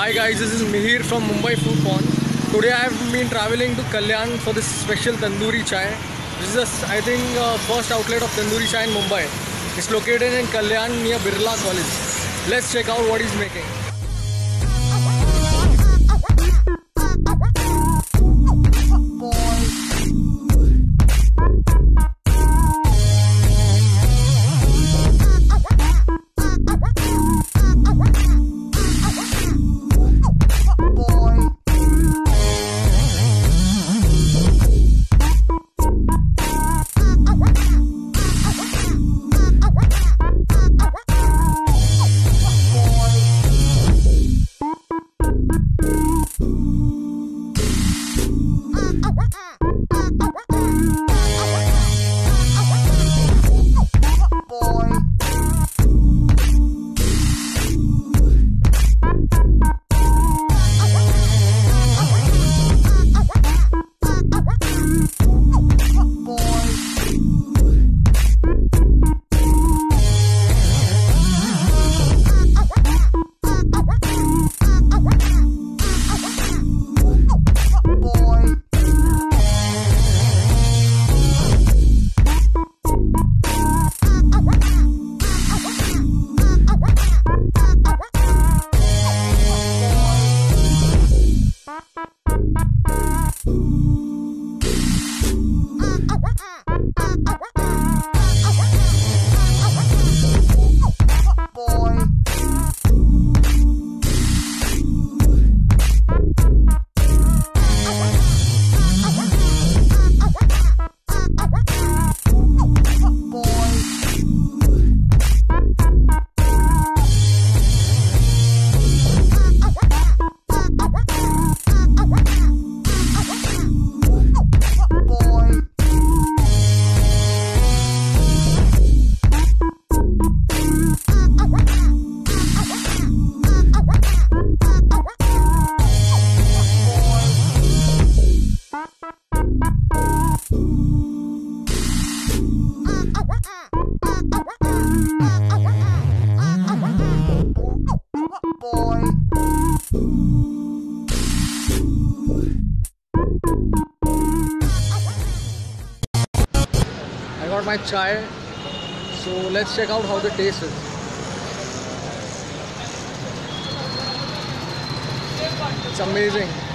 Hi guys, this is Mihir from Mumbai Food Pond. Today I have been traveling to Kalyan for this special tandoori chai. This is, I think, uh, first outlet of tandoori chai in Mumbai. It's located in Kalyan near Birla College. Let's check out what he's making. I got my chai. So let's check out how the taste is. It's amazing.